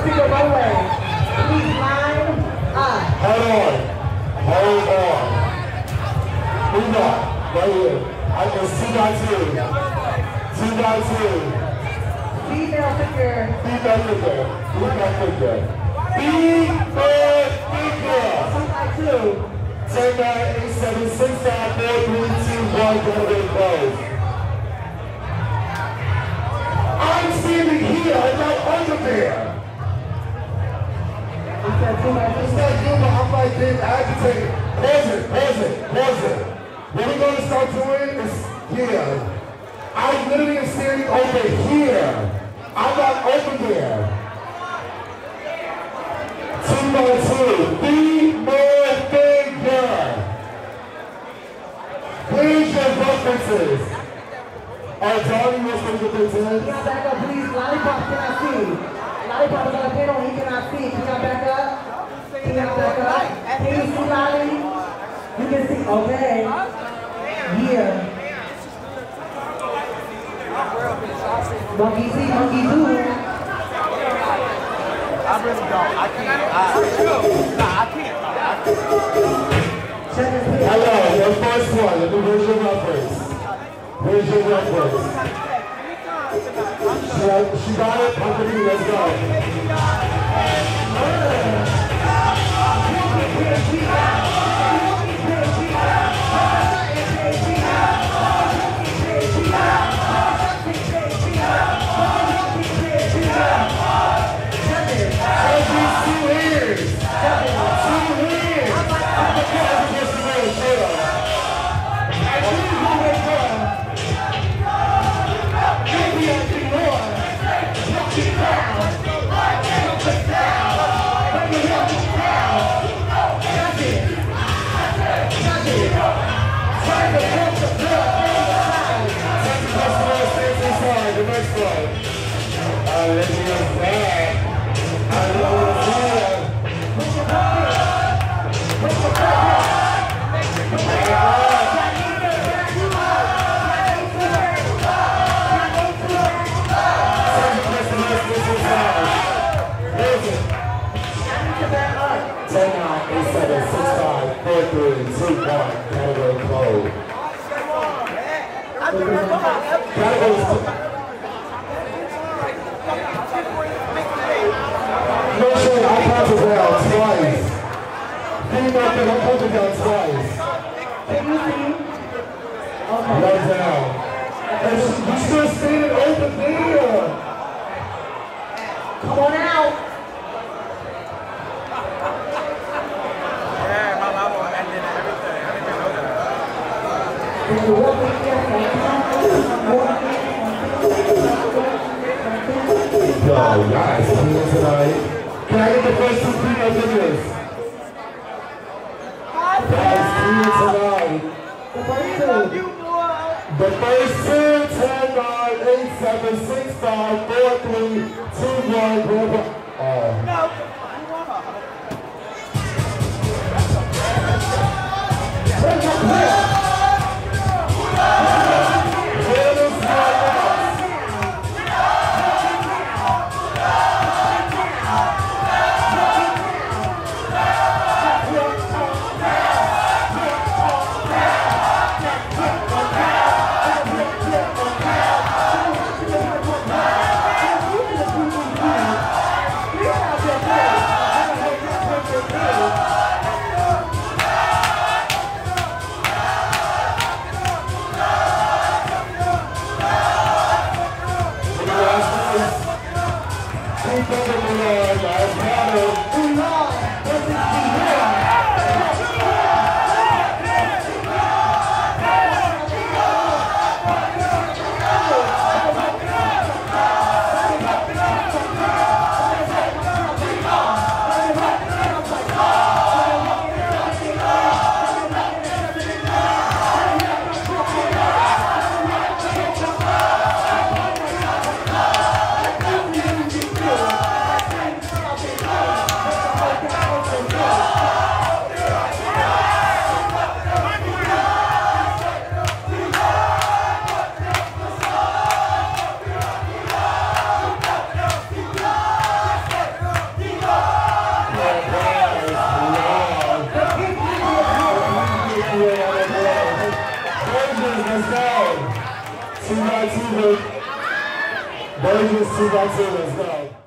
to the runway. Please line up. Hold on. Hold on. Who got? Right here. I can see by two. Two by two. Female figure. Female figure. Female figure. Female figure. By two. Seven nine eight seven six nine four three two one four five. I'm standing here, not under there. I'm like being agitated. Pause it, pause it, pause it. What we're gonna start doing is here. I literally standing over here. I'm not over there. Two by two. Be more figure. Please your references. Oh, Johnny to Can in. y'all back up, please? Lollipop cannot see. Lollipop is on the panel, he cannot see. Can y'all back up? Can y'all back up? Can you see Lolly? You can see, okay. Yeah. Monkey see, monkey do. I really don't. I can't. I, nah, I can't. I can't. Check his picture. Hello, your first one. Let me where's your reference? Where's your reference? She, she got it? Company, let's go. Take out instead of 6, 5, 4, 3, 2, 1, Right down. And you still standing over there. Come on out. Yeah, my mama then everything. You walk Yo, guys, tonight. Can I get the first two figures? Guys, here tonight. The first two. The first two, 10, 9, 8, 7, 6, 5, 4, 3, 2, 1, grab Oh. Dennis Southern Illinois, our paddle. Two two, Burgess, two two, let's go.